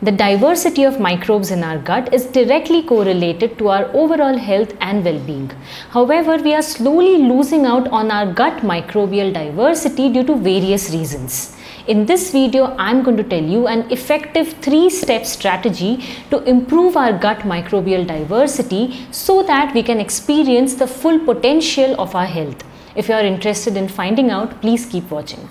The diversity of microbes in our gut is directly correlated to our overall health and well-being. However, we are slowly losing out on our gut microbial diversity due to various reasons. In this video, I'm going to tell you an effective three-step strategy to improve our gut microbial diversity so that we can experience the full potential of our health. If you are interested in finding out, please keep watching.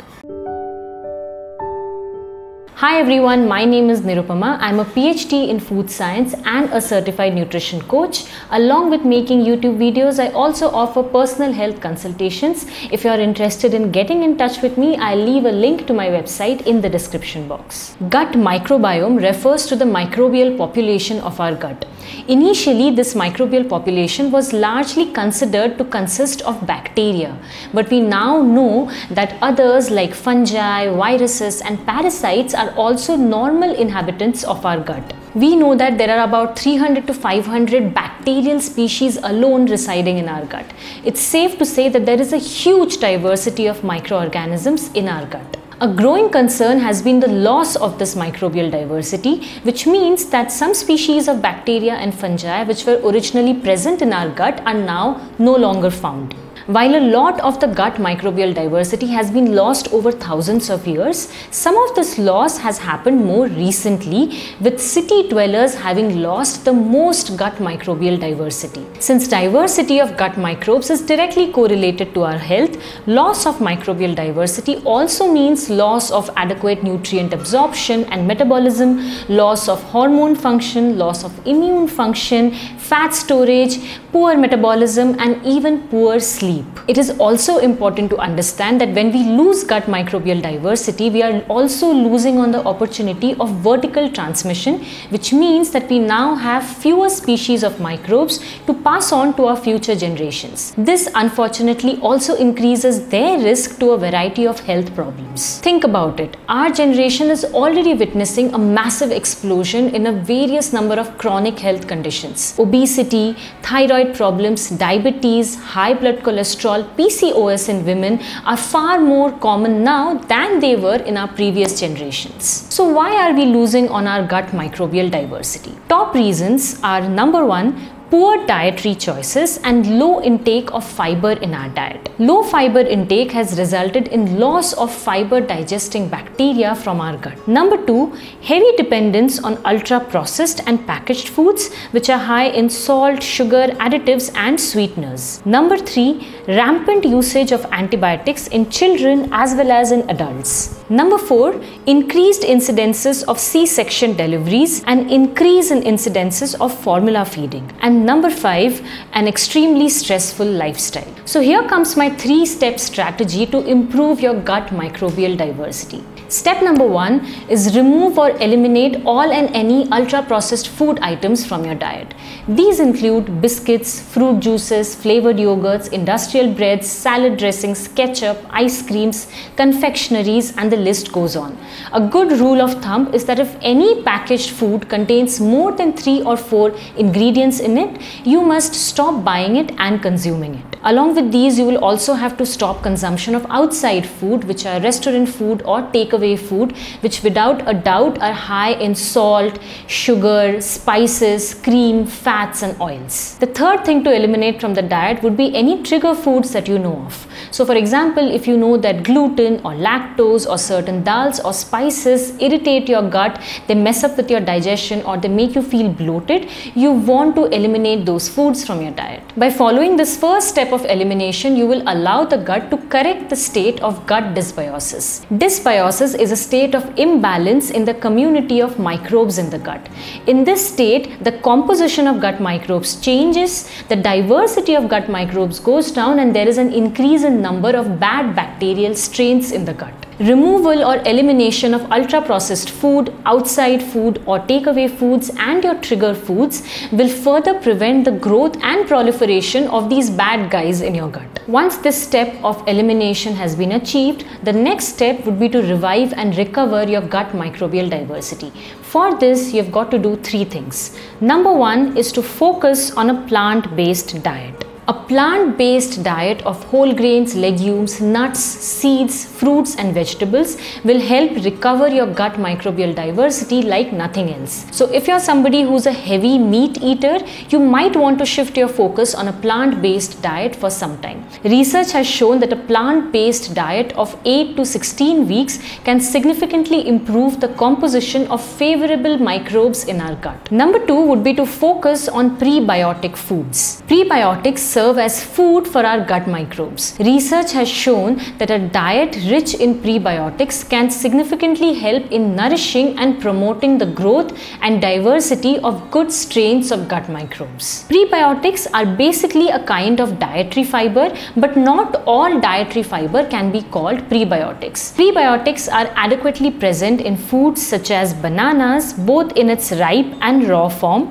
Hi everyone, my name is Nirupama. I'm a PhD in food science and a certified nutrition coach. Along with making YouTube videos, I also offer personal health consultations. If you are interested in getting in touch with me, I'll leave a link to my website in the description box. Gut microbiome refers to the microbial population of our gut. Initially, this microbial population was largely considered to consist of bacteria, but we now know that others like fungi, viruses, and parasites are also normal inhabitants of our gut. We know that there are about 300 to 500 bacterial species alone residing in our gut. It's safe to say that there is a huge diversity of microorganisms in our gut. A growing concern has been the loss of this microbial diversity, which means that some species of bacteria and fungi which were originally present in our gut are now no longer found. While a lot of the gut microbial diversity has been lost over thousands of years, some of this loss has happened more recently with city dwellers having lost the most gut microbial diversity. Since diversity of gut microbes is directly correlated to our health, loss of microbial diversity also means loss of adequate nutrient absorption and metabolism, loss of hormone function, loss of immune function, fat storage, poor metabolism and even poor sleep sleep. It is also important to understand that when we lose gut microbial diversity, we are also losing on the opportunity of vertical transmission, which means that we now have fewer species of microbes to pass on to our future generations. This unfortunately also increases their risk to a variety of health problems. Think about it. Our generation is already witnessing a massive explosion in a various number of chronic health conditions. Obesity, thyroid problems, diabetes, high blood cholesterol, cholesterol, PCOS in women are far more common now than they were in our previous generations. So why are we losing on our gut microbial diversity? Top reasons are number one, poor dietary choices and low intake of fiber in our diet. Low fiber intake has resulted in loss of fiber digesting bacteria from our gut. Number two, heavy dependence on ultra processed and packaged foods which are high in salt, sugar, additives and sweeteners. Number three, rampant usage of antibiotics in children as well as in adults. Number four, increased incidences of C-section deliveries and increase in incidences of formula feeding. And number five, an extremely stressful lifestyle. So here comes my three-step strategy to improve your gut microbial diversity. Step number one is remove or eliminate all and any ultra processed food items from your diet. These include biscuits, fruit juices, flavored yogurts, industrial breads, salad dressings, ketchup, ice creams, confectionaries, and the list goes on. A good rule of thumb is that if any packaged food contains more than three or four ingredients in it, you must stop buying it and consuming it. Along with these, you will also have to stop consumption of outside food, which are restaurant food or takeaway food, which without a doubt are high in salt, sugar, spices, cream, fats and oils. The third thing to eliminate from the diet would be any trigger foods that you know of. So for example, if you know that gluten or lactose or certain dals or spices irritate your gut, they mess up with your digestion or they make you feel bloated, you want to eliminate those foods from your diet. By following this first step of elimination, you will allow the gut to correct the state of gut dysbiosis. Dysbiosis is a state of imbalance in the community of microbes in the gut. In this state, the composition of gut microbes changes, the diversity of gut microbes goes down and there is an increase in number of bad bacterial strains in the gut. Removal or elimination of ultra processed food, outside food or takeaway foods and your trigger foods will further prevent the growth and proliferation of these bad guys in your gut. Once this step of elimination has been achieved, the next step would be to revive and recover your gut microbial diversity. For this, you've got to do three things. Number one is to focus on a plant-based diet. A plant based diet of whole grains, legumes, nuts, seeds, fruits, and vegetables will help recover your gut microbial diversity like nothing else. So, if you're somebody who's a heavy meat eater, you might want to shift your focus on a plant based diet for some time. Research has shown that a plant based diet of 8 to 16 weeks can significantly improve the composition of favorable microbes in our gut. Number two would be to focus on prebiotic foods. Prebiotics serve as food for our gut microbes. Research has shown that a diet rich in prebiotics can significantly help in nourishing and promoting the growth and diversity of good strains of gut microbes. Prebiotics are basically a kind of dietary fiber, but not all dietary fiber can be called prebiotics. Prebiotics are adequately present in foods such as bananas, both in its ripe and raw form,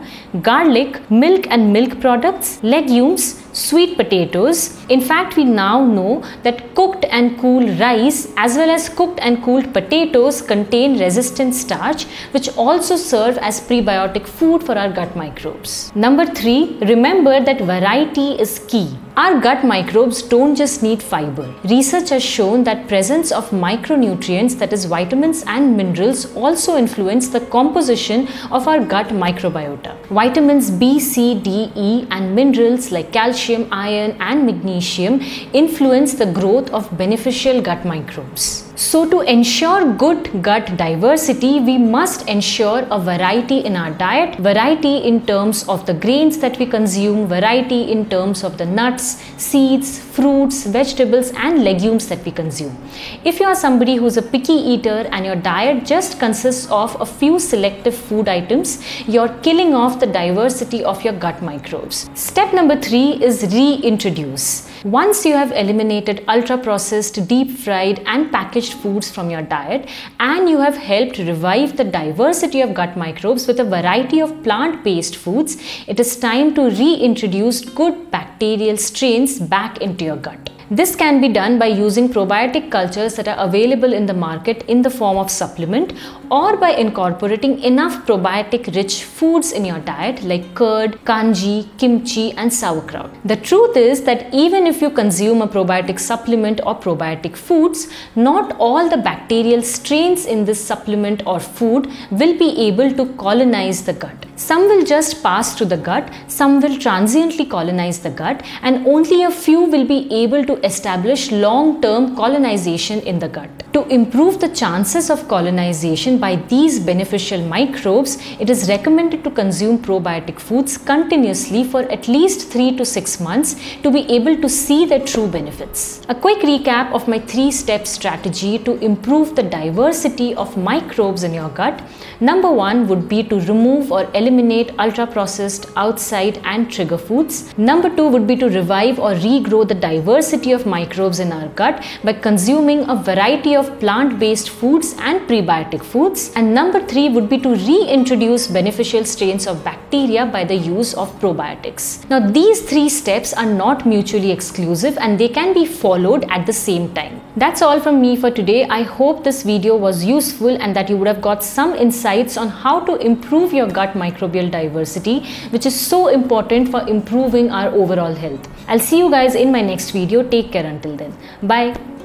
garlic, milk and milk products, legumes, sweet potatoes. In fact, we now know that cooked and cool rice as well as cooked and cooled potatoes contain resistant starch which also serve as prebiotic food for our gut microbes. Number 3, remember that variety is key. Our gut microbes don't just need fiber. Research has shown that presence of micronutrients that is vitamins and minerals also influence the composition of our gut microbiota. Vitamins B, C, D, E and minerals like calcium, iron and magnesium influence the growth of beneficial gut microbes. So to ensure good gut diversity, we must ensure a variety in our diet, variety in terms of the grains that we consume, variety in terms of the nuts, seeds, fruits, vegetables and legumes that we consume. If you are somebody who's a picky eater and your diet just consists of a few selective food items, you're killing off the diversity of your gut microbes. Step number 3 is reintroduce. Once you have eliminated ultra processed, deep fried and packaged foods from your diet and you have helped revive the diversity of gut microbes with a variety of plant based foods, it is time to reintroduce good bacterial strains back into your gut. This can be done by using probiotic cultures that are available in the market in the form of supplement or by incorporating enough probiotic rich foods in your diet like curd, kanji, kimchi and sauerkraut. The truth is that even if you consume a probiotic supplement or probiotic foods, not all the bacterial strains in this supplement or food will be able to colonize the gut. Some will just pass through the gut, some will transiently colonize the gut and only a few will be able to establish long-term colonization in the gut. To improve the chances of colonization by these beneficial microbes, it is recommended to consume probiotic foods continuously for at least 3 to 6 months to be able to see their true benefits. A quick recap of my 3-step strategy to improve the diversity of microbes in your gut. Number 1 would be to remove or eliminate ultra-processed, outside and trigger foods. Number 2 would be to revive or regrow the diversity of microbes in our gut by consuming a variety of plant-based foods and prebiotic foods. And number three would be to reintroduce beneficial strains of bacteria by the use of probiotics. Now these three steps are not mutually exclusive and they can be followed at the same time. That's all from me for today. I hope this video was useful and that you would have got some insights on how to improve your gut microbial diversity which is so important for improving our overall health. I'll see you guys in my next video. Take care until then. Bye.